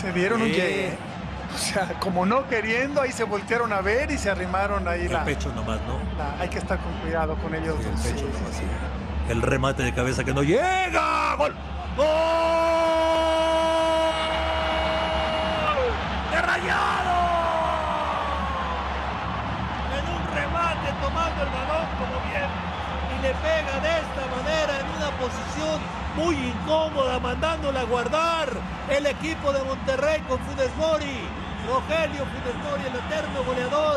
Se dieron un llegue. O sea, como no queriendo, ahí se voltearon a ver y se arrimaron ahí El la, pecho nomás, ¿no? la- Hay que estar con cuidado con ellos. Sí, el dos, sí, pecho sí, nomás, sí. sí. El remate de cabeza que no llega. ¡Gol! ¡Gol! ¡De Rayado! En un remate tomando el balón como bien y le pega de esta manera en una posición muy incómoda, mandándola a guardar el equipo de Monterrey con Funes Mori. Rogelio Funes Mori, el eterno goleador.